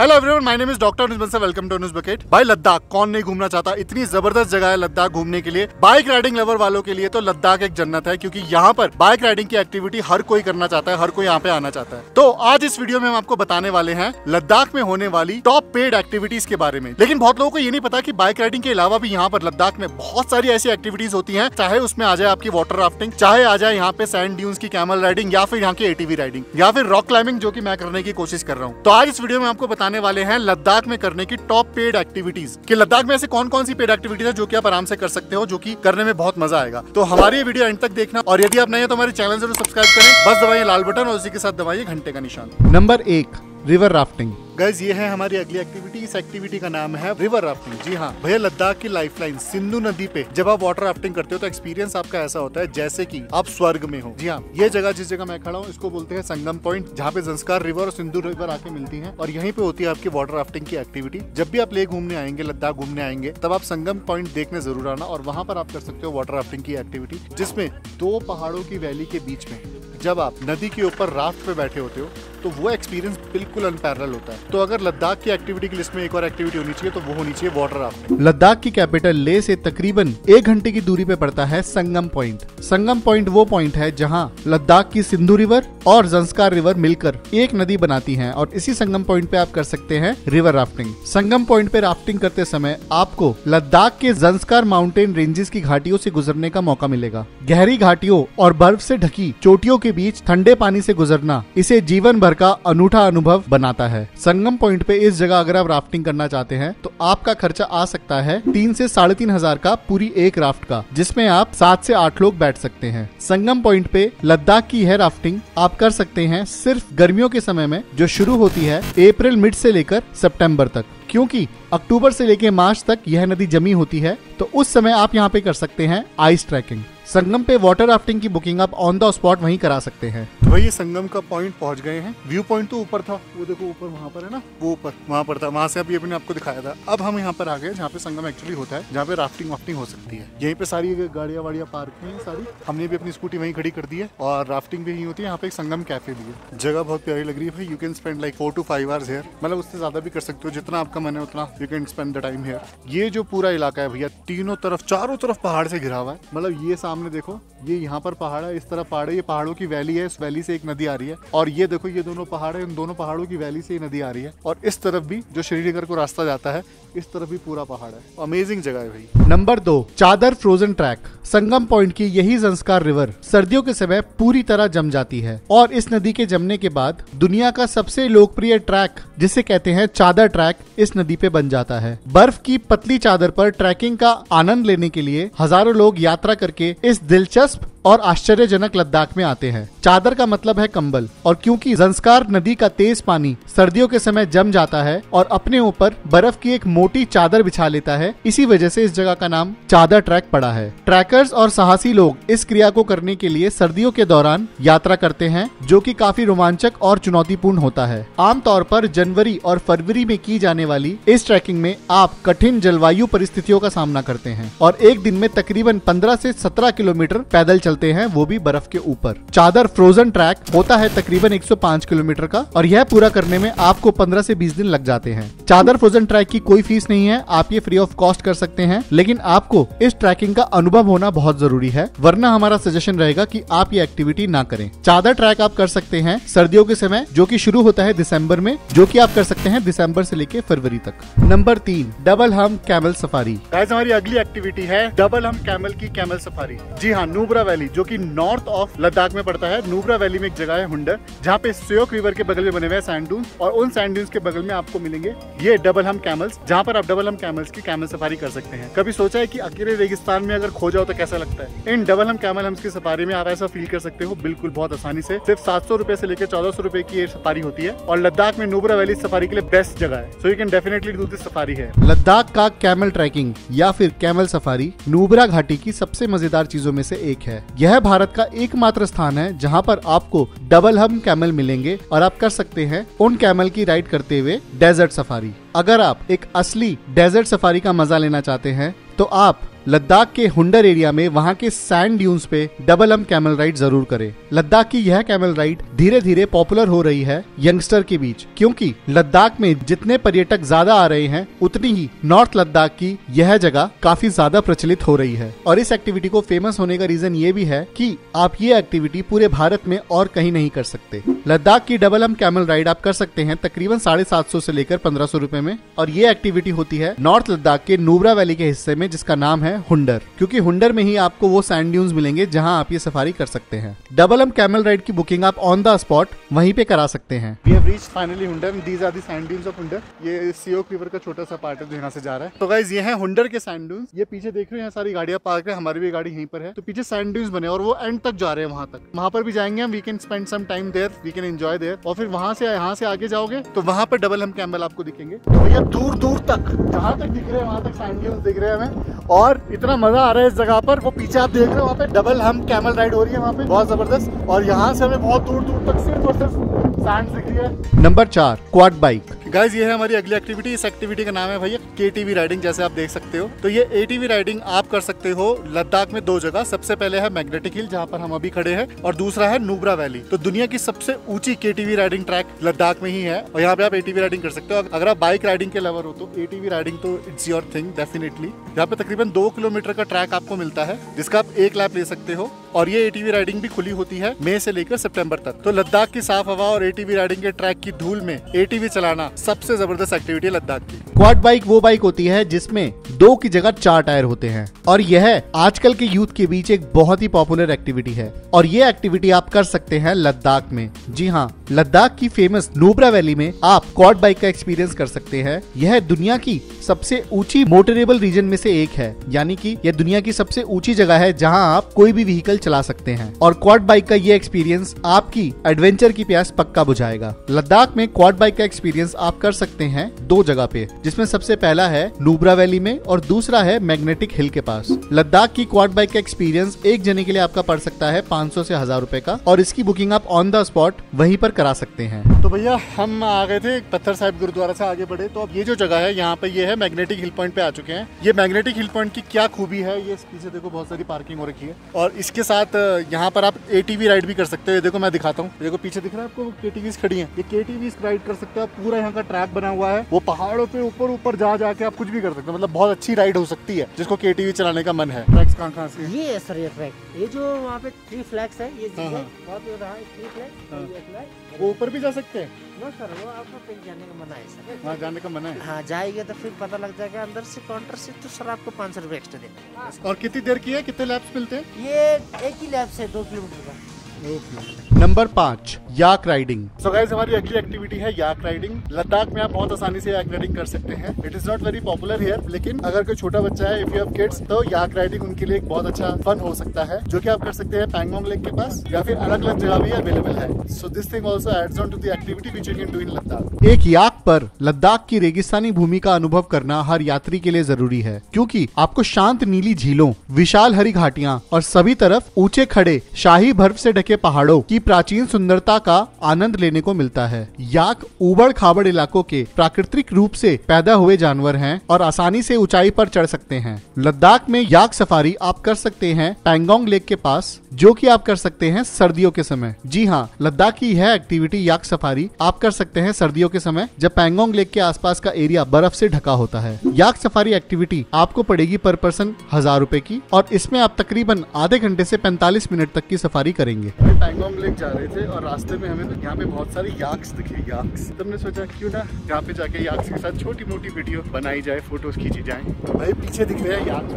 Hello everyone my name is doctor Bansal welcome to Anuj bucket भाई लद्दाख कौन नहीं घूमना चाहता? इतनी ज़बरदस्त जगह है लद्दाख घूमने के लिए। बाइक राइडिंग लवर वालों के लिए तो लद्दाख एक जन्नत है, क्योंकि यहाँ पर बाइक राइडिंग की एक्टिविटी हर कोई करना चाहता है, हर कोई यहाँ पे आना चाहता है। तो आज इस वीडियो में हम आपको बताने वाले हैं लद्दाख में होने वाली टॉप पेड एक्टिविटीज़ के बारे में। लेकिन बहुत लोगों को ये नहीं पता की बाइक राइडिंग के अलावा भी यहाँ पर लद्दाख में बहुत सारी ऐसी एक्टिविटीज़ होती है, चाहे उसमें आ जाए आपकी वाटर राफ्टिंग चाहे आ जाए यहाँ पे सैंड ड्यून्स की कैमल राइडिंग या फिर यहाँ की एटीवी राइडिंग या फिर रॉक क्लाइंबिंग जो की मैं करने की कोशिश कर रहा हूँ। तो आज इस वीडियो में आपको बताने वाले हैं लद्दाख में करने की टॉप पेड एक्टिविटीज़ कि लद्दाख में ऐसे कौन कौन सी पेड एक्टिविटीज़ है जो कि आप आराम से कर सकते हो, जो कि करने में बहुत मज़ा आएगा। तो हमारी ये वीडियो एंड तक देखना और यदि आप नए तो हमारे चैनल ज़रूर सब्सक्राइब करें। बस दबाइए लाल बटन और उसी के साथ दबाइए घंटे का निशान। नंबर एक रिवर राफ्टिंग गैस ये है हमारी अगली एक्टिविटी इस एक्टिविटी का नाम है रिवर राफ्टिंग जी हाँ भैया, लद्दाख की लाइफलाइन सिंधु नदी पे जब आप वाटर राफ्टिंग करते हो तो एक्सपीरियंस आपका ऐसा होता है जैसे की आप स्वर्ग में हो। जी हाँ ये जगह, जिस जगह मैं खड़ा हूँ, इसको बोलते हैं संगम पॉइंट जहाँ पे जंस्कार रिवर और सिंधु रिवर आके मिलती है और यहीं पे होती है आपकी वाटर राफ्टिंग की एक्टिविटी जब भी आप ले घूमने आएँगे, लद्दाख घूमने आएँगे, तब आप संगम पॉइंट देखने ज़रूर आना और वहाँ पर आप कर सकते हो वाटर राफ्टिंग की एक्टिविटी जिसमें दो पहाड़ों की वैली के बीच में जब आप नदी के ऊपर राफ्ट पे बैठे होते हो तो वो एक्सपीरियंस बिल्कुल अनपैरल होता है। तो अगर लद्दाख की एक्टिविटी की लिस्ट में एक और एक्टिविटी होनी चाहिए तो वो होनी चाहिए वाटर राफ्टिंग लद्दाख की कैपिटल ले से तकरीबन एक घंटे की दूरी पे पड़ता है संगम पॉइंट संगम पॉइंट वो पॉइंट है जहाँ लद्दाख की सिंधु रिवर और जंस्कार रिवर मिलकर एक नदी बनाती है और इसी संगम पॉइंट पे आप कर सकते हैं रिवर राफ्टिंग संगम पॉइंट पे राफ्टिंग करते समय आपको लद्दाख के जंस्कार माउंटेन रेंजेस की घाटियों से गुजरने का मौका मिलेगा। गहरी घाटियों और बर्फ़ से ढकी चोटियों के बीच ठंडे पानी से गुजरना इसे जीवन भर का अनूठा अनुभव बनाता है। संगम पॉइंट पे इस जगह अगर आप राफ्टिंग करना चाहते हैं तो आपका खर्चा आ सकता है तीन से साढ़े तीन हज़ार का पूरी एक राफ्ट का, जिसमें आप सात से आठ लोग बैठ सकते हैं। संगम पॉइंट पे लद्दाख की है राफ्टिंग आप कर सकते हैं सिर्फ़ गर्मियों के समय में, जो शुरू होती है अप्रैल मिड से लेकर सितंबर तक। क्योंकि अक्टूबर से लेकर मार्च तक यह नदी जमी होती है तो उस समय आप यहाँ पे कर सकते हैं आइस ट्रैकिंग संगम पे वाटर राफ्टिंग की बुकिंग आप ऑन द स्पॉट वहीं करा सकते हैं। भाई ये संगम का पॉइंट पहुँच गए हैं। व्यू पॉइंट तो ऊपर था। वो देखो ऊपर, वहाँ पर है ना? वो ऊपर, वहाँ पर था। वहाँ से अभी अपने आपको दिखाया था। अब हम यहाँ पर आ गए, जहाँ पे संगम एक्चुअली होता है, जहाँ पे राफ्टिंग वाफ्टिंग हो सकती है। यहीं पे सारी गाड़ियाँ वाड़ियाँ पार्क हैं, सारी। हमने भी अपनी स्कूटी वहीं खड़ी कर दी है और राफ्टिंग भी यहीं होती है। यहाँ पे एक संगम कैफ़े भी है। जगह बहुत प्यारी लग रही है भाई। You can spend like four to five hours here मतलब उससे ज़्यादा भी कर सकते हो। जितना आपका मन है, उतना you can spend the time here ये जो पूरा इलाका है भैया, तीनों तरफ़, चारों तरफ़ पहाड़ से घिरा हुआ है। मतलब ये सामने देखो, ये यहाँ पर पहाड़ है। इस तरफ़ पहाड़ है। ये पहाड़ों की वैली है। इस वैली से एक नदी आ रही है। और ये देखो, ये दोनों पहाड़ है, इन दोनों पहाड़ों की वैली से ये नदी आ रही है। और इस तरफ़ भी जो श्रीनगर को रास्ता जाता है, इस तरफ़ भी पूरा पहाड़ है। अमेजिंग जगह है भाई। नंबर दो, चादर फ्रोजन ट्रैक संगम पॉइंट की यही संस्कार रिवर सर्दियों के समय पूरी तरह जम जाती है। और इस नदी के जमने के बाद दुनिया का सबसे लोकप्रिय ट्रैक जिसे कहते हैं चादर ट्रैक इस नदी पे बन जाता है। बर्फ़ की पतली चादर पर ट्रैकिंग का आनंद लेने के लिए हज़ारों लोग यात्रा करके इस दिलचस्प और आश्चर्यजनक लद्दाख में आते हैं। चादर का मतलब है कंबल, और क्योंकि जंस्कार नदी का तेज पानी सर्दियों के समय जम जाता है और अपने ऊपर बर्फ़ की एक मोटी चादर बिछा लेता है, इसी वजह से इस जगह का नाम चादर ट्रैक पड़ा है। ट्रैकर्स और साहसी लोग इस क्रिया को करने के लिए सर्दियों के दौरान यात्रा करते हैं, जो की काफ़ी रोमांचक और चुनौतीपूर्ण होता है। आमतौर पर जनवरी और फरवरी में की जाने वाली इस ट्रैकिंग में आप कठिन जलवायु परिस्थितियों का सामना करते हैं, और एक दिन में तकरीबन पंद्रह ऐसी सत्रह किलोमीटर पैदल चलते हैं, वो भी बर्फ़ के ऊपर। चादर फ्रोजन ट्रैक होता है तकरीबन 105 किलोमीटर का, और यह पूरा करने में आपको 15 से 20 दिन लग जाते हैं। चादर फ्रोजन ट्रैक की कोई फ़ीस नहीं है, आप ये फ्री ऑफ़ कॉस्ट कर सकते हैं, लेकिन आपको इस ट्रैकिंग का अनुभव होना बहुत ज़रूरी है, वरना हमारा सजेशन रहेगा की आप ये एक्टिविटी ना करें। चादर ट्रैक आप कर सकते हैं सर्दियों के समय, जो की शुरू होता है दिसंबर में, जो की आप कर सकते हैं दिसंबर ऐसी लेके फरवरी तक। नंबर तीन, डबल हम कैमल सफारी हमारी अगली एक्टिविटी है डबल हम कैमल की कैमल सफारी जी हाँ नूबरा वैली जो कि नॉर्थ ऑफ़ लद्दाख में पड़ता है। नूबरा वैली में एक जगह है हुंडर, जहाँ पे स्योक रिवर के बगल में बने हुए हैं सैंड और उन सैंड के बगल में आपको मिलेंगे ये डबल हम कैमल्स जहाँ पर आप डबल हम कैमल्स की कैमल सफारी कर सकते हैं। कभी सोचा है की अकेले रेगिस्तान में अगर खो जाओ तो कैसा लगता है? इन डबल हम कैमल हम्स की सफारी में आप ऐसा फील कर सकते हो, बिल्कुल बहुत आसानी से। सिर्फ़ सात सौ रुपए से लेकर चौदह सौ रुपए की ये सफारी होती है, और लद्दाख में नूबरा वैली सफारी के लिए बेस्ट जगह है। So you can definitely do this safari है लद्दाख का कैमल ट्रैकिंग या फिर कैमल सफारी नूबरा घाटी की सबसे मज़ेदार चीज़ों में से एक है। यह भारत का एकमात्र स्थान है, जहाँ पर आपको डबल हम कैमल मिलेंगे और आप कर सकते हैं उन कैमल की राइड करते हुए डेजर्ट सफारी। अगर आप एक असली डेजर्ट सफारी का मज़ा लेना चाहते हैं तो आप लद्दाख के हुंडर एरिया में वहाँ के सैंड ड्यून्स पे डबल एम कैमल राइड ज़रूर करें। लद्दाख की यह कैमल राइड धीरे धीरे पॉपुलर हो रही है यंगस्टर के बीच, क्योंकि लद्दाख में जितने पर्यटक ज़्यादा आ रहे हैं, उतनी ही नॉर्थ लद्दाख की यह जगह काफ़ी ज़्यादा प्रचलित हो रही है। और इस एक्टिविटी को फ़ेमस होने का रीजन ये भी है की आप ये एक्टिविटी पूरे भारत में और कहीं नहीं कर सकते। लद्दाख की डबल एम कैमल राइड आप कर सकते हैं तकरीबन साढ़े सात सौ लेकर पंद्रह सौ में। और ये एक्टिविटी होती है नॉर्थ लद्दाख के नूबरा वैली के हिस्से में, जिसका नाम है हुंडर, क्योंकि हुंडर में ही आपको वो सैंड ड्यून्स मिलेंगे जहाँ आप ये सफारी कर सकते हैं। डबल हम कैमल राइड की बुकिंग आप ऑन द स्पॉट वहीं पे करा सकते हैं। We have reached finally Hundar and these are the sand dunes of ये सियोक रिवर का छोटा सा पार्ट है जो यहाँ से जा रहा है। तो गाइज़ ये है हुंडर के सैंड ड्यून्स ये पीछे देख रहे हो सारी गाड़ियाँ पार्क है। हमारी भी गाड़ी यहीं पर है। तो पीछे सैंड ड्यून्स बने और वो एंड तक जा रहे हैं वहाँ तक। वहाँ पर भी जाएँगे हम। We can spend some time there we can enjoy there और फिर वहाँ से, यहाँ से आगे जाओगे तो वहाँ पर डबल हम कैमल आपको दिखेंगे। तो भैया दूर दूर तक, जहाँ तक दिख रहे हैं, वहाँ तक सैंड ड्यून्स दिख रहे हैं हमें। और इतना मज़ा आ रहा है इस जगह पर। वो पीछे आप देख रहे हो, वहाँ पे डबल हम कैमल राइड हो रही है वहाँ पे, बहुत ज़बरदस्त। और यहाँ से हमें बहुत दूर दूर तक सिर्फ़ और सिर्फ़ सैंड दिख रही है। नंबर चार क्वाड बाइक गाइज़ ये है हमारी अगली एक्टिविटी इस एक्टिविटी का नाम है भैया के राइडिंग जैसे आप देख सकते हो। तो ये ए राइडिंग आप कर सकते हो लद्दाख में दो जगह। सबसे पहले है मैग्नेटिक हिल जहाँ पर हम अभी खड़े हैं, और दूसरा है नूबरा वैली तो दुनिया की सबसे ऊँची के राइडिंग ट्रैक लद्दाख में ही है, और यहाँ पे आप एटीवी राइडिंग कर सकते हो। अगर आप बाइक राइडिंग के लवर हो तो ए राइडिंग तो इट्स योर थिंग डेफिनेटली यहाँ पे तकरीबन दो किलोमीटर का ट्रैक आपको मिलता है, जिसका आप एक लैप ले सकते हो। और ये एटीवी राइडिंग भी खुली होती है मई से लेकर सितंबर तक। तो लद्दाख की साफ़ हवा और एटीवी राइडिंग के ट्रैक की धूल में एटीवी चलाना सबसे ज़बरदस्त एक्टिविटी है लद्दाख की। क्वाड बाइक वो बाइक होती है जिसमें दो की जगह चार टायर होते हैं। और यह आजकल के यूथ के बीच एक बहुत ही पॉपुलर एक्टिविटी है। और ये एक्टिविटी आप कर सकते हैं लद्दाख में। जी हाँ लद्दाख की फ़ेमस नूबरा वैली में आप क्वाड बाइक का एक्सपीरियंस कर सकते हैं। यह दुनिया की सबसे ऊँची मोटरेबल रीजन में से एक है। यानी कि यह दुनिया की सबसे ऊँची जगह है जहाँ आप कोई भी व्हीकल चला सकते हैं। और क्वाड बाइक का ये एक्सपीरियंस आपकी एडवेंचर की प्यास पक्का बुझाएगा। लद्दाख में क्वाड बाइक का एक्सपीरियंस आप कर सकते हैं दो जगह पे, जिसमें सबसे पहला है नूबरा वैली में और दूसरा है मैग्नेटिक हिल के पास। लद्दाख की क्वाड बाइक का एक्सपीरियंस एक जने के लिए आपका पड़ सकता है पाँच सौ से हज़ार रूपए का और इसकी बुकिंग आप ऑन द स्पॉट वहीं पर करा सकते हैं। तो भैया, हम आ गए थे पत्थर साहिब गुरुद्वारा से आगे बढ़े तो अब ये जो जगह है, यहाँ पे ये है मैग्नेटिक हिल पॉइंट पे आ चुके हैं। ये मैग्नेटिक हिल पॉइंट की क्या खूबी है, ये पीछे देखो बहुत सारी पार्किंग हो रखी है। और इसके साथ, यहाँ पर आप एटीवी राइड भी कर सकते हो। देखो, मैं दिखाता हूँ। देखो, पीछे दिख रहा है आपको के खड़ी है। ये के राइड कर सकते हो। पूरा यहाँ का ट्रैक बना हुआ है। वो पहाड़ों पे ऊपर ऊपर जा जाके आप कुछ भी कर सकते हो। मतलब बहुत अच्छी राइड हो सकती है जिसको के चलाने का मन है। ट्रैक्स कहाँ कहाँ से? ये है सर ये ट्रैक ये जो वहाँ पे थ्री फ्लैग्स है ये हाँ, हाँ। बहुत रहा है वो ऊपर भी जा सकते हैं? नो सर वो आपको कहीं जाने का मना है सर। वहाँ जाने का मना है। हाँ जाएँगे तो फिर पता लग जाएगा अंदर से काउंटर से तो सर आपको पाँच सौ रुपये एक्स्ट्रा देना और कितनी देर की है? कितने लैप्स मिलते हैं? ये एक ही लैब से दो किलोमीटर का। नंबर पाँच याक राइडिंग। सो गाइस हमारी अगली एक्टिविटी है याक राइडिंग। लद्दाख में आप बहुत आसानी से याक राइडिंग कर सकते हैं। It is not very popular here लेकिन अगर कोई छोटा बच्चा है इफ़ यू हैव किड्स तो याक राइडिंग उनके लिए एक बहुत अच्छा फन हो सकता है जो कि आप कर सकते हैं पैंगोंग लेक के पास या फिर अलग अलग जगह भी अवेलेबल है। So this thing also adds on to the activity which you can do in Ladakh एक याक पर लद्दाख की रेगिस्तानी भूमि का अनुभव करना हर यात्री के लिए ज़रूरी है क्योंकि आपको शांत नीली झीलों विशाल हरी घाटियाँ और सभी तरफ़ ऊँचे खड़े शाही बर्फ़ से ढके पहाड़ों की प्राचीन सुंदरता का आनंद लेने को मिलता है। याक उबड़ खाबड़ इलाकों के प्राकृतिक रूप से पैदा हुए जानवर हैं और आसानी से ऊंचाई पर चढ़ सकते हैं। लद्दाख में याक सफारी आप कर सकते हैं पैंगोंग लेक के पास, जो कि आप कर सकते हैं सर्दियों के समय। जी हाँ लद्दाख की यह एक्टिविटी याक सफारी, आप कर सकते हैं सर्दियों के समय, जब पैंगोंग लेक के आसपास का एरिया बर्फ़ से ढका होता है। याक सफारी एक्टिविटी आपको पड़ेगी पर पर्सन हज़ार रूपए की और इसमें आप तकरीबन आधे घंटे से 45 मिनट तक की सफारी करेंगे। पैंगोंग लेक जा रहे थे और रास्ते में हमें यहाँ पे बहुत सारी याक्स दिखे, याक्स। तो हमने सोचा, क्यों ना यहाँ पे जाके याक्स के साथ छोटी मोटी वीडियो बनाई जाए, फ़ोटोज़ खींची जाए। तो भाई, पीछे दिख रहे हैं याक्स।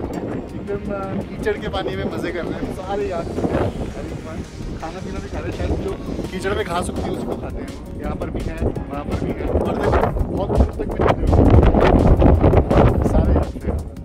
एकदम कीचड़ के पानी में मज़े कर रहे हैं। सारे याक्स। खाना पीना भी खा रहे हैं। जो कीचड़ में घास उगती है उसको खाते हैं। यहाँ पर भी है, वहाँ पर भी है। और देखो, बहुत दूर तक भी सारे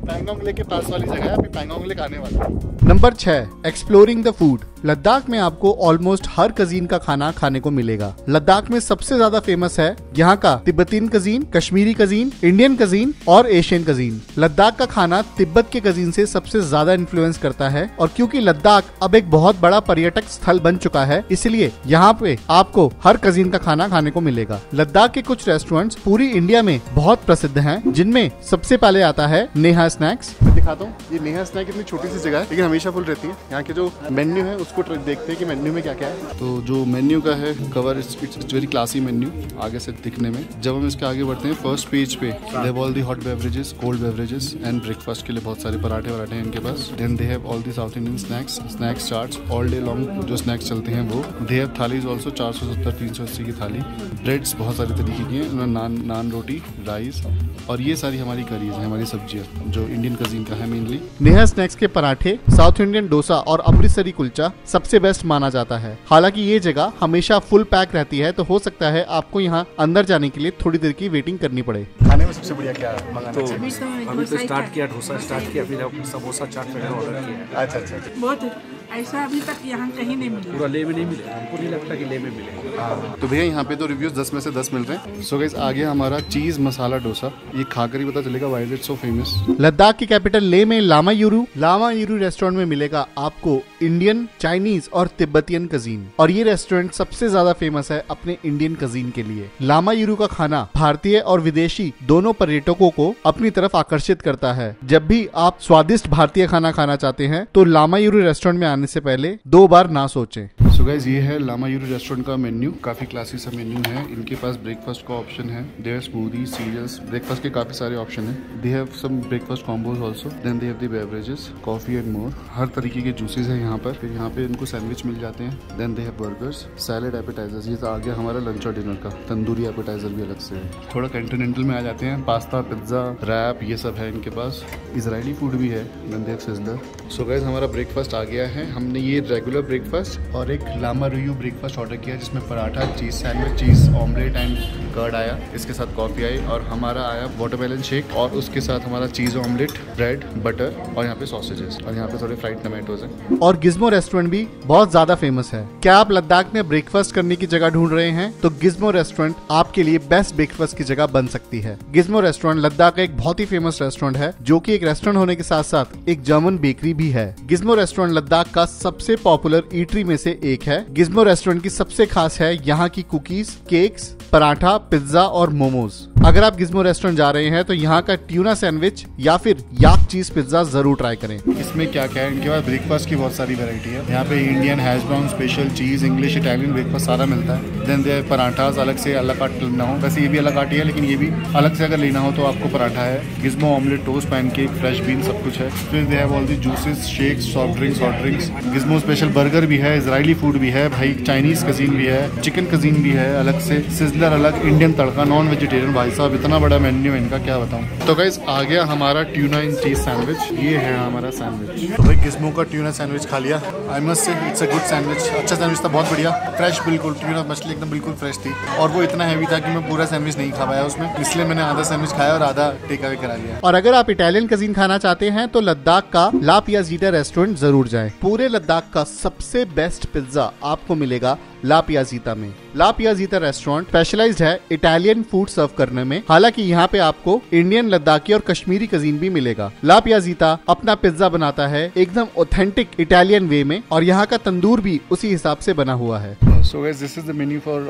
पैंगोंग लेक के पास वाली जगह है, अभी पैंगोंग लेक आने वाला है। नंबर छह एक्सप्लोरिंग द फ़ूड लद्दाख में आपको ऑलमोस्ट हर कजीन का खाना खाने को मिलेगा। लद्दाख में सबसे ज़्यादा फ़ेमस है यहाँ का Tibetan cuisine Kashmiri cuisine Indian cuisine और एशियन कजीन लद्दाख का खाना तिब्बत के कजीन से सबसे ज़्यादा इन्फ्लुएंस करता है और क्योंकि लद्दाख अब एक बहुत बड़ा पर्यटक स्थल बन चुका है, इसलिए यहाँ पे आपको हर कजीन का खाना खाने को मिलेगा। लद्दाख के कुछ रेस्टोरेंट पूरी इंडिया में बहुत प्रसिद्ध है, जिनमें सबसे पहले आता है नेहा स्नैक्स दिखाता हूँ। ये नेहा स्नैक इतनी छोटी सी जगह है, लेकिन हमेशा फुल रहती है। यहाँ के जो मेन्यू है उसको देखते हैं कि मेन्यू में क्या क्या है। तो जो मेन्यू का है cover it's very classy menu आगे से दिखने में। जब हम इसके आगे बढ़ते हैं फ़र्स्ट पेज पे they all the hot beverages cold beverages and breakfast के लिए बहुत सारे पराठे वराठे हैं इनके पास। Then they have all the South Indian snacks snacks chaats all day long जो स्नैक्स चलते हैं वो। दे हैव थालीज ऑल्सो चार सौ सत्तर तीन सौ अस्सी की थाली। ब्रेड्स बहुत सारे तरीके की हैं नान नान रोटी राइस और ये सारी हमारी करीज हैं हमारी सब्ज़ियाँ जो इंडियन कजीन का है मेनली नेहा स्नैक्स के पराठे साउथ इंडियन डोसा और अमृतसरी कुलचा सबसे बेस्ट माना जाता है। हालाँकि ये जगह हमेशा फुल पैक रहती है तो हो सकता है आपको यहाँ अंदर जाने के लिए थोड़ी देर की वेटिंग करनी पड़े। खाने में सबसे बढ़िया क्या मंगाना तो अभी तो स्टार्ट किया डोसा स्टार्ट किया फिर समोसा चाट वगैरह ऑर्डर किया। अच्छा अच्छा अच्छा। बहुत ऐसा अभी तक यहाँ कहीं नहीं मिला। पूरा ले में नहीं मिले? हमको नहीं लगता कि ले में मिले। तो भैया यहाँ पे तो रिव्यूज़ 10 में से 10 मिल रहे हैं। सो गाइस आ गया हमारा चीज़ मसाला डोसा ये खाकर ही पता चलेगा why is it so famous Ladakh की कैपिटल ले में लामा यूरू। लामा यूरू रेस्टोरेंट में मिलेगा आपको इंडियन चाइनीज़ और तिब्बतियन कजीन और ये रेस्टोरेंट सबसे ज़्यादा फ़ेमस है अपने इंडियन कजीन के लिए। लामा यूरू का खाना भारतीय और विदेशी दोनों पर्यटकों को अपनी तरफ़ आकर्षित करता है। जब भी आप स्वादिष्ट भारतीय खाना खाना चाहते हैं तो लामा यूरू रेस्टोरेंट में आने से पहले दो बार ना सोचे। सो गाइस ये है लामा यूरो रेस्टोरेंट का मेन्यू। काफ़ी क्लासी सा मेन्यू है। इनके पास ब्रेकफास्ट का ऑप्शन है। They have smoothie cereals breakfast के काफ़ी सारे ऑप्शन है। They have some breakfast combos also then they have the beverages coffee and more हर तरीके के जूसेस है यहाँ पर। फिर यहाँ पे इनको सैंडविच मिल जाते हैं। Then they have burgers salad appetizers ये तो आ गया हमारा लंच और डिनर का। तंदूरी एपेटाइजर भी अलग से है। थोड़ा कंटिनेंटल में आ जाते हैं। पास्ता पिज्जा रैप ये सब है इनके पास। इसराइली फ़ूड भी है। Then they have so guys हमारा ब्रेकफास्ट आ गया है। हमने ये रेगुलर ब्रेकफास्ट और एक लामा रुयू ब्रेकफास्ट ऑर्डर किया जिसमें paratha cheese sandwich cheese omelette and curd आया, इसके साथ कॉफ़ी आई और हमारा आया वाटरमेलन शेक और उसके साथ हमारा चीज़ ऑमलेट ब्रेड बटर और यहाँ पे सॉसेजेस और यहाँ पे थोड़े फ्राइड टमाटोज हैं। और गिज्मो रेस्टोरेंट भी बहुत ज़्यादा फ़ेमस है। क्या आप लद्दाख में ब्रेकफास्ट करने की जगह ढूंढ रहे हैं? तो गिज्मो रेस्टोरेंट आपके लिए बेस्ट ब्रेकफास्ट की जगह बन सकती है। गिज्मो रेस्टोरेंट लद्दाख का एक बहुत ही फ़ेमस रेस्टोरेंट है, जो की एक रेस्टोरेंट होने के साथ साथ एक जर्मन बेकरी भी है। गिज्मो रेस्टोरेंट लद्दाख का सबसे पॉपुलर ईटरी में से एक है। गिज्मो रेस्टोरेंट की सबसे खास है यहाँ की कुकीज केक्स पराठा पिज्जा और मोमोज। अगर आप गिज्मो रेस्टोरेंट जा रहे हैं तो यहाँ का ट्यूना सैंडविच या फिर याक चीज़ पिज्जा ज़रूर ट्राई करें। इसमें क्या क्या है? इनके पास ब्रेकफास्ट की बहुत सारी वेरायटी है। यहाँ पे Indian hash brown special cheese English Italian breakfast सारा मिलता है। देन दे पराठास अलग से अलग काट लेना हो। वैसे ये भी अलग काटी है, लेकिन ये भी अलग से अगर लेना हो तो आपको पराठा है। Gizmo omelette toast pancake fresh bean सब कुछ है। फिर they have all the juices shakes soft drinks hot drinks gizmo special burger भी है इसराइली फ़ूड भी है। भाई चाइनीज़ कजीन भी है चिकन कजीन भी है, अलग से सिजलर अलग। इंडियन तड़का नॉन वेजिटेरियन भाई साहब इतना बड़ा मेन्यू है इनका क्या बताऊँ? तो गाइस आ गया हमारा ट्यूना इन चीज़ सैंडविच ये है हमारा सैंडविच तो भाई गिज्मो का ट्यूना सैंडविच खा लिया। I must say it's a good sandwich अच्छा सैंडविच था बहुत बढ़िया। फ्रेश बिल्कुल। ट्यूना मछली एकदम बिल्कुल फ्रेश थी। और वो इतना हैवी था कि मैं पूरा सैंडविच नहीं खा पाया उसमें। इसलिए मैंने आधा सैंडविच खाया और आधा टेक अवे करा लिया। और अगर आप इटालियन कजीन खाना चाहते हैं तो लद्दाख का ला पियाजीटा रेस्टोरेंट ज़रूर जाए। पूरे लद्दाख का सबसे बेस्ट पिज्जा आपको मिलेगा ला पियाजीता में। ला पियाजीता रेस्टोरेंट स्पेशलाइज्ड है इटालियन फ़ूड सर्व करने में। हालाँकि यहाँ पे आपको इंडियन लद्दाखी और कश्मीरी कजीन भी मिलेगा। ला पियाजीता अपना पिज्जा बनाता है एकदम ऑथेंटिक इटालियन वे में और यहाँ का तंदूर भी उसी हिसाब से बना हुआ है। So guys this is the menu for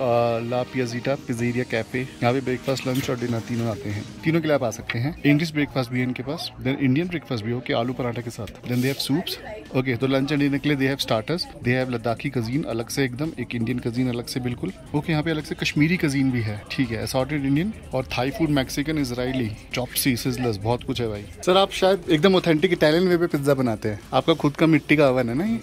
La Piazzetta pizzeria cafe यहाँ पे ब्रेकफास्ट लंच और डिनर तीनों आते हैं। तीनों के लिए आप आ सकते हैं। इंग्लिश ब्रेकफास्ट भी है इनके पास। देन इंडियन ब्रेकफास्ट भी हो कि आलू पराठा के साथ। Then they have soups okay तो लंच एंड डिनर के लिए they have starters they have Ladakhi cuisine अलग से एकदम, एक इंडियन कजीन अलग से बिल्कुल। ओके यहाँ पे अलग से कश्मीरी कजीन भी है। ठीक है असॉर्टेड इंडियन और Thai food Mexican Israeli chop suey sizzlers बहुत कुछ है भाई। सर आप शायद एकदम ऑथेंटिक इटालियन वे पे पिज्जा बनाते हैं। आपका खुद का मिट्टी का ओवन है ना ये?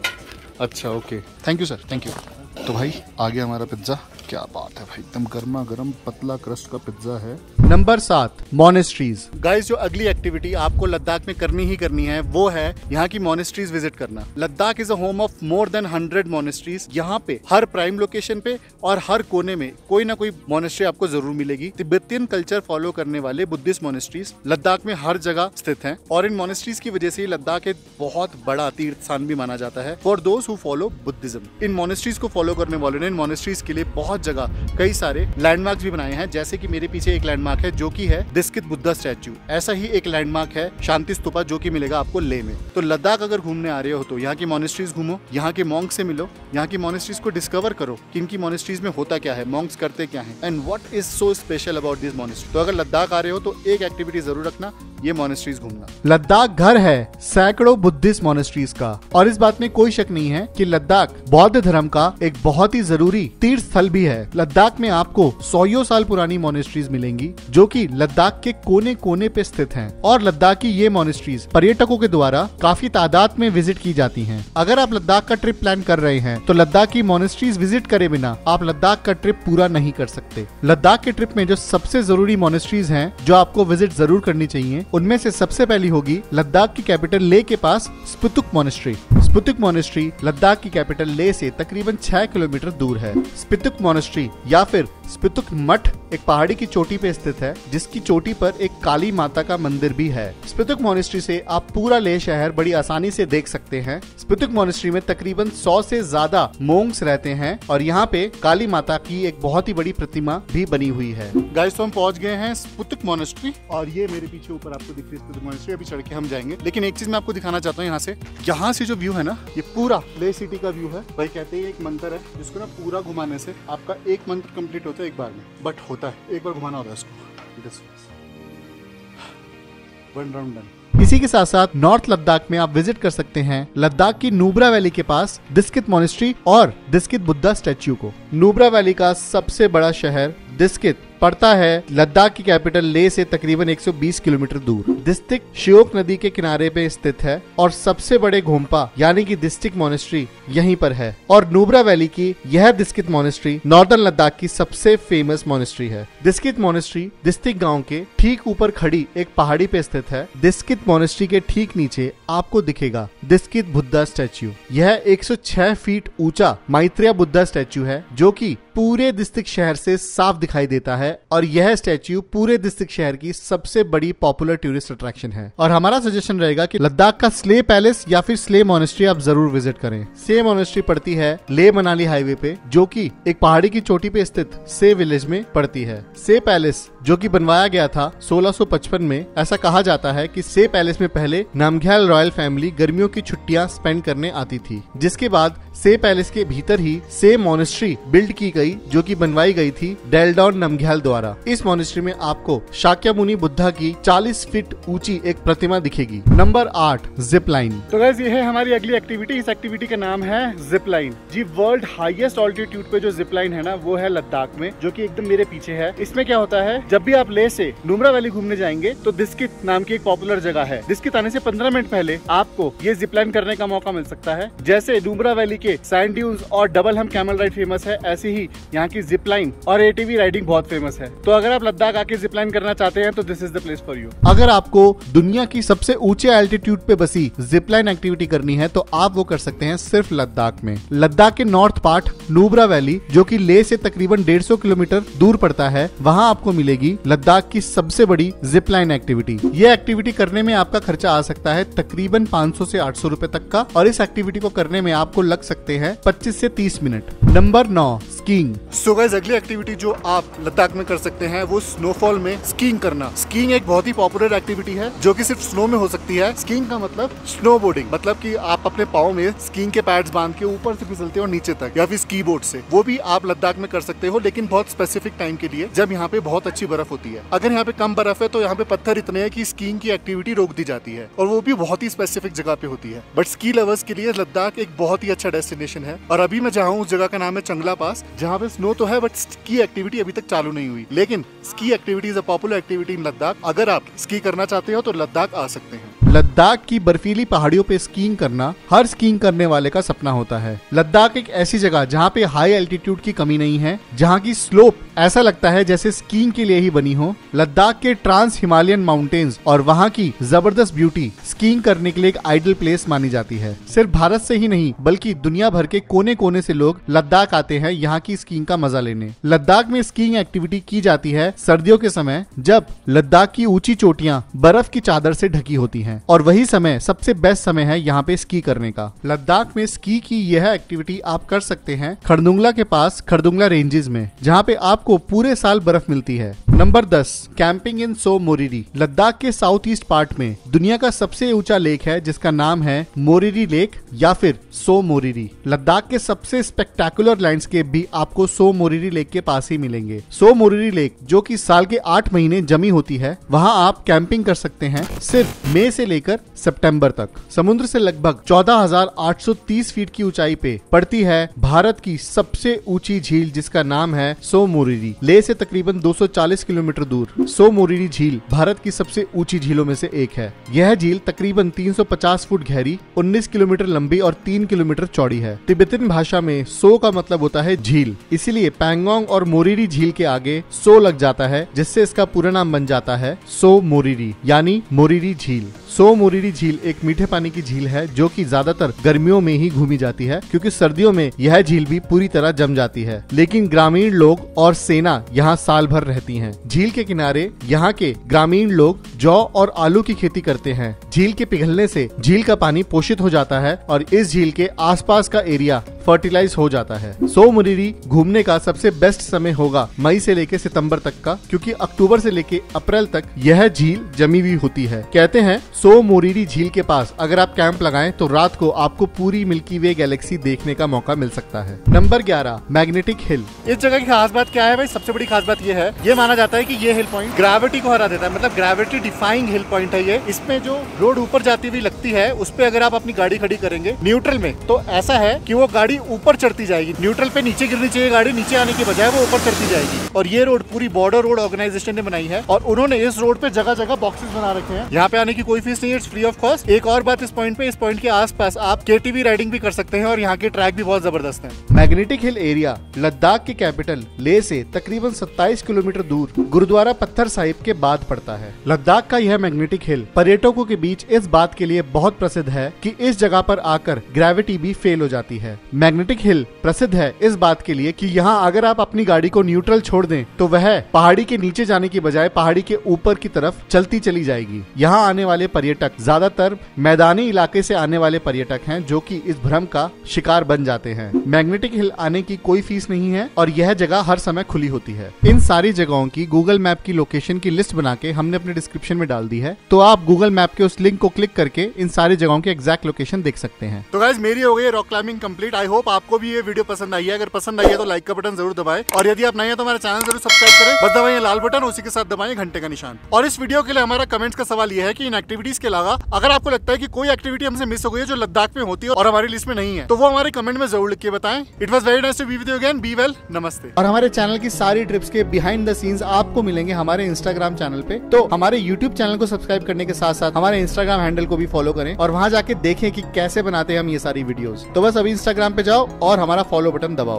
अच्छा okay thank you sir thank you तो भाई आ गया हमारा पिज्जा। क्या बात है भाई? एकदम गर्मा गर्म पतला क्रस्ट का पिज्जा है। नंबर सात मोनेस्ट्रीज गाइस जो अगली एक्टिविटी आपको लद्दाख में करनी ही करनी है वो है यहाँ की मोनेस्ट्रीज विज़िट करना। Ladakh is a home of more than hundred monasteries यहाँ पे हर प्राइम लोकेशन पे और हर कोने में कोई ना कोई मोनेस्ट्री आपको ज़रूर मिलेगी। तिब्बतियन कल्चर फॉलो करने वाले बुद्धिस्ट मोनेस्ट्रीज लद्दाख में हर जगह स्थित है। और इन मोनेस्ट्रीज की वजह से ही लद्दाख एक बहुत बड़ा तीर्थ स्थान भी माना जाता है। For those who follow Buddhism in monasteries को फॉलो करने वालों ने इन मोनेस्ट्रीज के लिए बहुत जगह कई सारे लैंडमार्क भी बनाए हैं। जैसे कि मेरे पीछे एक लैंडमार्क है जो कि है दिस्कित बुद्धा स्टैचू। ऐसा ही एक लैंडमार्क है शांति स्तूपा जो कि मिलेगा आपको ले में। तो लद्दाख अगर घूमने आ रहे हो तो यहाँ की मोनेस्ट्रीज घूमो, यहाँ के मॉन्क से मिलो, यहाँ की मोनेस्ट्रीज को डिस्कवर करो कि इनकी मोनेस्ट्रीज में होता क्या है मॉन्क्स करते क्या है। And what is so special about this monastery तो अगर लद्दाख आ रहे हो तो एक एक्टिविटी ज़रूर रखना, ये मोनेस्ट्रीज घूमना। लद्दाख घर है सैकड़ों बुद्धिस्ट मोनेस्ट्रीज का। और इस बात में कोई शक नहीं है कि लद्दाख बौद्ध धर्म का एक बहुत ही ज़रूरी तीर्थ स्थल भी है। लद्दाख में आपको सौ साल पुरानी मोनेस्ट्रीज मिलेंगी, जो कि लद्दाख के कोने कोने पे स्थित हैं। और लद्दाख की ये मोनेस्ट्रीज पर्यटकों के द्वारा काफ़ी तादाद में विज़िट की जाती हैं। अगर आप लद्दाख का ट्रिप प्लान कर रहे हैं तो लद्दाख की मोनेस्ट्रीज विज़िट करे बिना आप लद्दाख का ट्रिप पूरा नहीं कर सकते। लद्दाख के ट्रिप में जो सबसे ज़रूरी मोनेस्ट्रीज है, जो आपको विज़िट ज़रूर करनी चाहिए, उनमें से सबसे पहली होगी लद्दाख की कैपिटल ले के पास स्पुतुक मोनेस्ट्री स्पुतुक मोनेस्ट्री लद्दाख की कैपिटल ले से तकरीबन छह किलोमीटर दूर है। स्पितुक मोनेस्ट्री या फिर स्पितुक मठ एक पहाड़ी की चोटी पे स्थित है जिसकी चोटी पर एक काली माता का मंदिर भी है। स्पितुक मोनेस्ट्री से आप पूरा लेह शहर बड़ी आसानी से देख सकते हैं। स्पितुक मोनेस्ट्री में तकरीबन 100 से ज़्यादा मोंग्स रहते हैं और यहाँ पे काली माता की एक बहुत ही बड़ी प्रतिमा भी बनी हुई है। गाइस तो हम पहुँच गए हैं स्पुतुक मोनेस्ट्री और ये मेरे पीछे ऊपर आपको दिख रही है स्पुतुक मोनेस्ट्री अभी चढ़ के हम जाएँगे। लेकिन एक चीज़ मैं आपको दिखाना चाहता हूँ यहाँ से यहाँ से जो व्यू है ना ये पूरा ले सिटी का व्यू है। भाई कहते हैं एक मंत्र है जिसको ना पूरा घुमाने से आपका एक मंत्र कंप्लीट होता है एक बार में। बट होता है। एक बार घुमाना होता है इसको वन राउंड डन इसी के साथ साथ नॉर्थ लद्दाख में आप विज़िट कर सकते हैं लद्दाख की नूबरा वैली के पास दिस्कित मोनिस्ट्री और दिस्कित बुद्धा स्टैच्यू को। नूबरा वैली का सबसे बड़ा शहर दिस्कित पड़ता है लद्दाख की कैपिटल ले से तकरीबन 120 किलोमीटर दूर। दिस्तिक श्योक नदी के किनारे पे स्थित है और सबसे बड़े घोम्पा यानी कि दिस्तिक मोनेस्ट्री यहीं पर है। और नूबरा वैली की यह दिस्कित मोनेस्ट्री नॉर्दर्न लद्दाख की सबसे फ़ेमस मोनेस्ट्री है। दिस्कित मोनेस्ट्री दिस्तिक गाँव के ठीक ऊपर खड़ी एक पहाड़ी पे स्थित है। दिस्कित मोनेस्ट्री के ठीक नीचे आपको दिखेगा दिस्कित बुद्धा स्टैच्यू। यह 106 फीट ऊँचा मैत्रेय बुद्धा स्टैच्यू है, जो कि पूरे दिस्तिक शहर से साफ़ दिखाई देता है और यह स्टैच्यू पूरे दिस्तिक शहर की सबसे बड़ी पॉपुलर टूरिस्ट अट्रैक्शन है। और हमारा सजेशन रहेगा कि लद्दाख का स्ले पैलेस या फिर स्ले मोनेस्ट्री आप ज़रूर विज़िट करें। से मोनेस्ट्री पड़ती है ले मनाली हाईवे पे, जो कि एक पहाड़ी की चोटी पे स्थित से विलेज में पड़ती है। से पैलेस जो कि बनवाया गया था 1655 में, ऐसा कहा जाता है कि से पैलेस में पहले नामघ्याल रॉयल फैमिली गर्मियों की छुट्टियाँ स्पेंड करने आती थी, जिसके बाद से पैलेस के भीतर ही से मोनेस्ट्री बिल्ड की गई, जो कि बनवाई गई थी डेलडॉन नमघ्याल द्वारा। इस मोनेस्ट्री में आपको शाक्यामुनि बुद्धा की 40 फीट ऊँची एक प्रतिमा दिखेगी। नंबर आठ जिप लाइन तो गैस ये है हमारी अगली एक्टिविटी इस एक्टिविटी का नाम है zip line the world highest altitude पे जो जिप लाइन है ना, वो है लद्दाख में, जो की एकदम मेरे पीछे है। इसमें क्या होता है, जब भी आप ले से नुमरा वैली घूमने जाएँगे तो दिस्कित नाम की एक पॉपुलर जगह है। दिस्कित आने से पंद्रह मिनट पहले आपको ये जिप लाइन करने का मौका मिल सकता है। जैसे नुमरा वैली के सैंड ड्यून्स और double hump camel ride famous है ऐसे ही यहाँ की जिप लाइन और एटीवी राइडिंग बहुत फ़ेमस है। तो अगर आप लद्दाख आके जिप लाइन करना चाहते हैं तो this is the place for you अगर आपको दुनिया की सबसे ऊँचे एल्टीट्यूड पे बसी जिपलाइन एक्टिविटी करनी है तो आप वो कर सकते हैं सिर्फ़ लद्दाख में। लद्दाख के नॉर्थ पार्ट नूबरा वैली जो की लेह से तकरीबन 150 किलोमीटर दूर पड़ता है, वहाँ आपको मिलेगी लद्दाख की सबसे बड़ी जिपलाइन एक्टिविटी ये एक्टिविटी करने में आपका खर्चा आ सकता है तकरीबन 500 से 800 रुपए तक का, और इस एक्टिविटी को करने में आपको लग सकते हैं 25 से 30 मिनट। नंबर नौ स्कीइंग। सो गाइस अगली एक्टिविटी जो आप लद्दाख में कर सकते हैं, वो स्नोफॉल में स्कीइंग करना। स्कीइंग एक बहुत ही पॉपुलर एक्टिविटी है, जो कि सिर्फ़ स्नो में हो सकती है। स्कीइंग का मतलब स्नो बोर्डिंग मतलब कि आप अपने पाओ में स्कीइंग के पैड्स बाँध के ऊपर से फिसलते हो नीचे तक, या फिर स्की बोर्ड से। वो भी आप लद्दाख में कर सकते हो, लेकिन बहुत स्पेसिफिक टाइम के लिए, जब यहाँ पे बहुत अच्छी बर्फ़ होती है। अगर यहाँ पे कम बर्फ़ है तो यहाँ पे पत्थर इतने हैं कि स्कीइंग की एक्टिविटी रोक दी जाती है, और वो भी बहुत ही स्पेसिफिक जगह पे होती है। बट स्की लवर्स के लिए लद्दाख एक बहुत ही अच्छा डेस्टिनेशन है, और अभी मैं जहाँ उस जगह का नाम है चंगला पास, जहाँ पे स्नो तो है बट स्की एक्टिविटी अभी तक चालू नहीं हुई। लेकिन ski activity is a popular activity in Ladakh अगर आप स्की करना चाहते हो तो लद्दाख आ सकते हैं। लद्दाख की बर्फीली पहाड़ियों पे स्कीइंग करना हर स्कीइंग करने वाले का सपना होता है। लद्दाख एक ऐसी जगह जहाँ पे हाई एल्टीट्यूड की कमी नहीं है, जहाँ की स्लोप ऐसा लगता है जैसे स्कीइंग के लिए ही बनी हो। लद्दाख के ट्रांस हिमालयन माउंटेन्स और वहाँ की ज़बरदस्त ब्यूटी स्कीइंग करने के लिए एक आइडल प्लेस मानी जाती है। सिर्फ़ भारत से ही नहीं, बल्कि दुनिया भर के कोने कोने से लोग लद्दाख आते हैं। यहाँ की स्कीइंग का मज़ा लेने। लद्दाख में स्कीइंग एक्टिविटी की जाती है सर्दियों के समय, जब लद्दाख की ऊँची चोटियाँ बर्फ़ की चादर से ढकी होती हैं, और वही समय सबसे बेस्ट समय है यहाँ पे स्की करने का। लद्दाख में स्की की यह एक्टिविटी आप कर सकते हैं खरदुंगला के पास खरदुंगला रेंजेस में, जहाँ पे आपको पूरे साल बर्फ़ मिलती है। Number 10 camping in Tso Moriri Ladakh के साउथ ईस्ट पार्ट में दुनिया का सबसे ऊँचा लेक है, जिसका नाम है मोरिरी लेक या फिर सो मोरिरी। लद्दाख के सबसे स्पेक्टेकुलर लैंडस्केप भी आपको सो मोरिरी लेक के पास ही मिलेंगे। सो मोरिरी लेक जो कि साल के आठ महीने जमी होती है वहाँ आप कैंपिंग कर सकते हैं सिर्फ़ मई से लेकर सितंबर तक। समुद्र से लगभग 14,830 फीट की ऊंचाई पे पड़ती है भारत की सबसे ऊँची झील जिसका नाम है सो मोरिरी। ले से तकरीबन 240 किलोमीटर दूर सो मोरिरी झील भारत की सबसे ऊँची झीलों में से एक है। यह झील तकरीबन 350 फुट गहरी 19 किलोमीटर लंबी और 3 किलोमीटर चौड़ी है। तिब्बतन भाषा में सो का मतलब होता है झील। इसीलिए पैंगोंग और मोरीरी झील के आगे सो लग जाता है, जिससे इसका पूरा नाम बन जाता है सो मोरीरी, यानी मोरीरी झील। सो मोरीरी झील एक मीठे पानी की झील है, जो कि ज़्यादातर गर्मियों में ही घूमी जाती है, क्योंकि सर्दियों में यह झील भी पूरी तरह जम जाती है। लेकिन ग्रामीण लोग और सेना यहाँ साल भर रहती हैं। झील के किनारे यहाँ के ग्रामीण लोग जौ और आलू की खेती करते हैं। झील के पिघलने से झील का पानी पोषित हो जाता है और इस झील के आसपास का एरिया फर्टिलाइज हो जाता है। सो मुरीरी घूमने का सबसे बेस्ट समय होगा मई से लेके सितंबर तक का, क्योंकि अक्टूबर से लेके अप्रैल तक यह झील जमी हुई होती है। कहते हैं सो मोरीरी झील के पास अगर आप कैंप लगाएँ तो रात को आपको पूरी मिल्की वे गैलेक्सी देखने का मौका मिल सकता है। नंबर ग्यारह मैग्नेटिक हिल इस जगह की खास बात क्या है भाई? सबसे बड़ी खास बात यह है, ये माना जाता है की ये हिल पॉइंट ग्रेविटी को हरा देता है। मतलब ग्रेविटी डिफाइंग हिल पॉइंट है ये। इसमें जो रोड ऊपर जाती हुई लगती है, उस पर अगर आप अपनी गाड़ी खड़ी करेंगे न्यूट्रल में तो ऐसा है की वो गाड़ी ऊपर चढ़ती जाएगी। न्यूट्रल पे नीचे गिरनी चाहिए गाड़ी, नीचे आने के बजाय वो ऊपर चढ़ती जाएगी। और ये रोड पूरी बॉर्डर रोड ऑर्गेनाइजेशन ने बनाई है और उन्होंने इस रोड पे जगह जगह बॉक्सेस बना रखे हैं। यहाँ पे आने की कोई फ़ीस नहीं है फ्री ऑफ़ कॉस्ट एक और बात इस पॉइंट पे, इस पॉइंट के आसपास आप केटीवी राइडिंग भी कर सकते हैं और यहाँ के ट्रैक भी बहुत ज़बरदस्त है। मैग्नेटिक हिल एरिया लद्दाख के कैपिटल ले से तकरीबन 27 किलोमीटर दूर, गुरुद्वारा पत्थर साहिब के बाद पड़ता है। लद्दाख का यह मैग्नेटिक हिल पर्यटकों के बीच इस बात के लिए बहुत प्रसिद्ध है कि इस जगह पर आकर ग्रेविटी भी फेल हो जाती है। मैग्नेटिक हिल प्रसिद्ध है इस बात के लिए कि यहाँ अगर आप अपनी गाड़ी को न्यूट्रल छोड़ दें तो वह पहाड़ी के नीचे जाने की बजाय पहाड़ी के ऊपर की तरफ़ चलती चली जाएगी। यहाँ आने वाले पर्यटक ज़्यादातर मैदानी इलाके से आने वाले पर्यटक हैं जो कि इस भ्रम का शिकार बन जाते हैं। मैग्नेटिक हिल आने की कोई फ़ीस नहीं है और यह जगह हर समय खुली होती है। इन सारी जगहों की गूगल मैप की लोकेशन की लिस्ट बना के हमने अपने डिस्क्रिप्शन में डाल दी है। तो आप गूगल मैप के उस लिंक को क्लिक करके इन सारी जगहों की एग्जैक्ट लोकेशन देख सकते हैं। तो गाइज़ मेरी हो गई rock climbing complete I hope आपको भी ये वीडियो पसंद आई है। अगर पसंद आई है तो लाइक का बटन ज़रूर दबाएँ। और यदि आप नए हैं तो हमारा चैनल ज़रूर सब्सक्राइब करें। बस दबाएँ लाल बटन उसी के साथ दबाएँ घंटे का निशान। और इस वीडियो के लिए हमारा कमेंट्स का सवाल यह है कि इन एक्टिविटीज़ के अलावा अगर आपको लगता है कि कोई एक्टिविटी हमसे मिस हो गई है जो लद्दाख में होती है और हमारी लिस्ट में नहीं है तो वो हमारे कमेंट में ज़रूर लिख के बताएँ। It was very nice to be with you again be well नमस्ते और हमारे चैनल की सारी ट्रिप्स के बिहाइंड द सीन्स आपको मिलेंगे हमारे इंस्टाग्राम चैनल पे। तो हमारे यूट्यूब चैनल को सब्सक्राइब करने के साथ साथ हमारे इंस्टाग्राम हैंडल को भी फॉलो करें और वहाँ जाके देखें कि कैसे बनाते हैं हम ये सारी वीडियोस तो बस अभी इंस्टाग्राम पे जाओ और हमारा फॉलो बटन दबाओ।